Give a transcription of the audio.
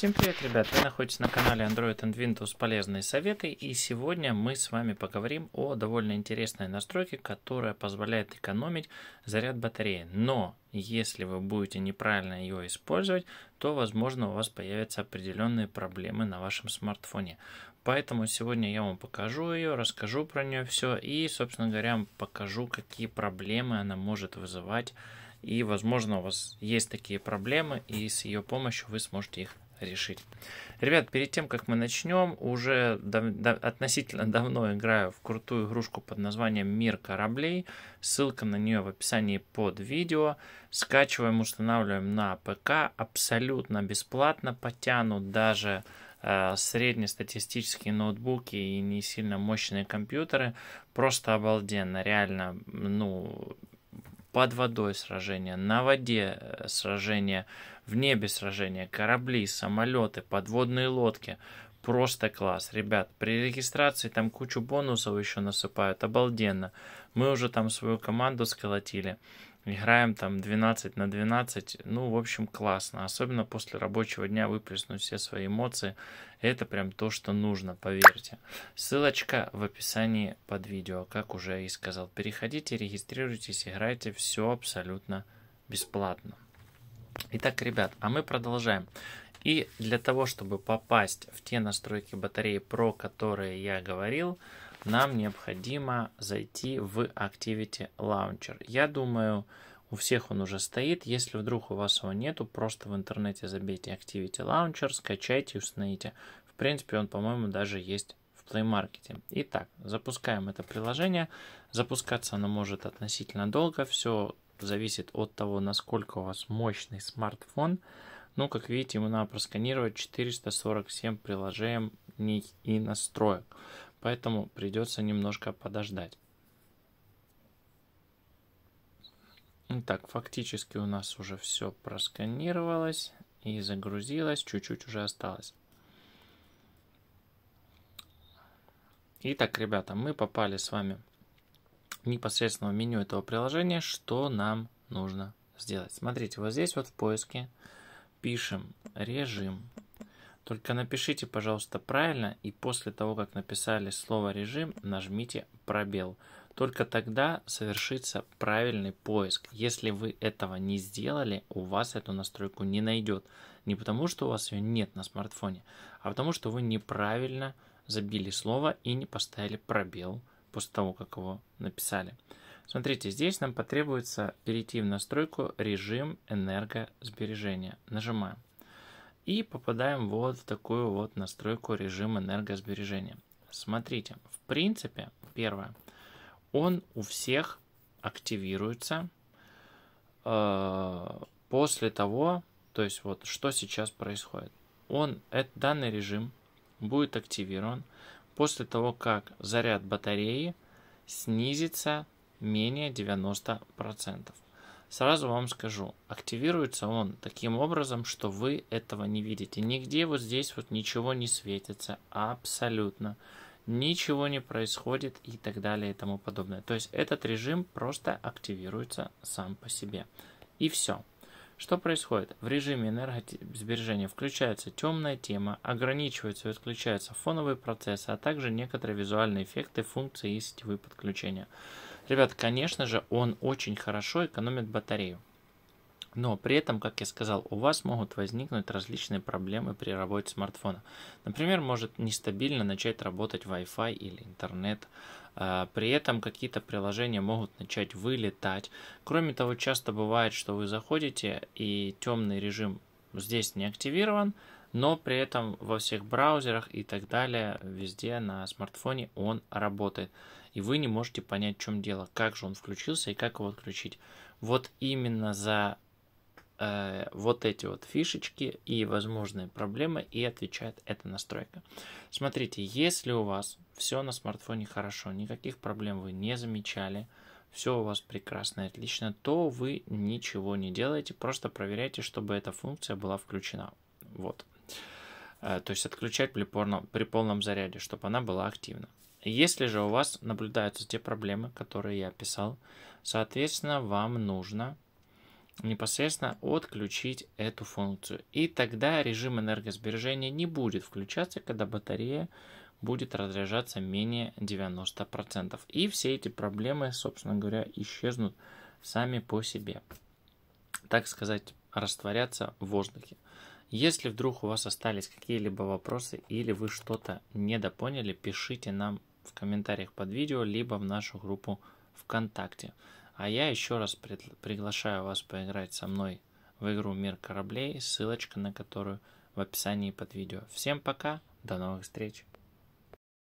Всем привет, ребят! Вы находитесь на канале Android and Windows Полезные советы и сегодня мы с вами поговорим о довольно интересной настройке, которая позволяет экономить заряд батареи. Но если вы будете неправильно ее использовать, то возможно у вас появятся определенные проблемы на вашем смартфоне. Поэтому сегодня я вам покажу ее, расскажу про нее все и, собственно говоря, покажу, какие проблемы она может вызывать. И, возможно, у вас есть такие проблемы, и с ее помощью вы сможете их решить. Ребят, перед тем, как мы начнем, уже дав дав относительно давно играю в крутую игрушку под названием «Мир кораблей». Ссылка на нее в описании под видео. Скачиваем, устанавливаем на ПК. Абсолютно бесплатно потянут даже э, среднестатистические ноутбуки и не сильно мощные компьютеры. Просто обалденно. Реально, ну, под водой сражения, на воде э, сражения, в небе сражения, корабли, самолеты, подводные лодки. Просто класс. Ребят, при регистрации там кучу бонусов еще насыпают. Обалденно. Мы уже там свою команду сколотили. Играем там 12 на 12. Ну, в общем, классно. Особенно после рабочего дня выплеснуть все свои эмоции. Это прям то, что нужно, поверьте. Ссылочка в описании под видео, как уже и сказал. Переходите, регистрируйтесь, играйте. Все абсолютно бесплатно. Итак, ребят, а мы продолжаем. И для того, чтобы попасть в те настройки батареи, про которые я говорил, нам необходимо зайти в Activity Launcher. Я думаю, у всех он уже стоит. Если вдруг у вас его нету, просто в интернете забейте Activity Launcher, скачайте и установите. В принципе, он, по-моему, даже есть в Play Market. Итак, запускаем это приложение. Запускаться оно может относительно долго. Все зависит от того, насколько у вас мощный смартфон. Ну, как видите, ему надо просканировать 447 приложений и настроек. Поэтому придется немножко подождать. Итак, фактически у нас уже все просканировалось и загрузилось. Чуть-чуть уже осталось. Итак, ребята, мы попали с вами непосредственно в меню этого приложения, что нам нужно сделать. Смотрите, вот здесь вот в поиске пишем режим только напишите, пожалуйста, правильно, и после того, как написали слово «режим», нажмите пробел. Только тогда совершится правильный поиск. Если вы этого не сделали, у вас эту настройку не найдет. Не потому, что у вас ее нет на смартфоне, а потому, что вы неправильно забили слово и не поставили пробел после того, как его написали. Смотрите, здесь нам потребуется перейти в настройку «Режим энергосбережения». Нажимаем и попадаем вот в такую вот настройку режим энергосбережения. Смотрите, в принципе, первое, он у всех активируется э, после того, то есть вот что сейчас происходит. Он, этот, данный режим будет активирован после того, как заряд батареи снизится менее 90%. Сразу вам скажу, активируется он таким образом, что вы этого не видите. Нигде вот здесь вот ничего не светится, абсолютно. Ничего не происходит и так далее и тому подобное. То есть этот режим просто активируется сам по себе. И все. Что происходит? В режиме энергосбережения включается темная тема, ограничиваются и отключаются фоновые процессы, а также некоторые визуальные эффекты, функции и сетевые подключения. Ребят, конечно же, он очень хорошо экономит батарею. Но при этом, как я сказал, у вас могут возникнуть различные проблемы при работе смартфона. Например, может нестабильно начать работать Wi-Fi или интернет. А, при этом какие-то приложения могут начать вылетать. Кроме того, часто бывает, что вы заходите и темный режим здесь не активирован, но при этом во всех браузерах и так далее, везде на смартфоне он работает и вы не можете понять, в чем дело, как же он включился и как его отключить. Вот именно за э, вот эти вот фишечки и возможные проблемы и отвечает эта настройка. Смотрите, если у вас все на смартфоне хорошо, никаких проблем вы не замечали, все у вас прекрасно и отлично, то вы ничего не делаете, просто проверяйте, чтобы эта функция была включена. Вот. Э, то есть отключать при полном, при полном заряде, чтобы она была активна. Если же у вас наблюдаются те проблемы, которые я описал, соответственно, вам нужно непосредственно отключить эту функцию. И тогда режим энергосбережения не будет включаться, когда батарея будет разряжаться менее 90%. И все эти проблемы, собственно говоря, исчезнут сами по себе. Так сказать, растворятся в воздухе. Если вдруг у вас остались какие-либо вопросы или вы что-то недопоняли, пишите нам в комментариях под видео, либо в нашу группу ВКонтакте. А я еще раз приглашаю вас поиграть со мной в игру Мир кораблей, ссылочка на которую в описании под видео. Всем пока, до новых встреч!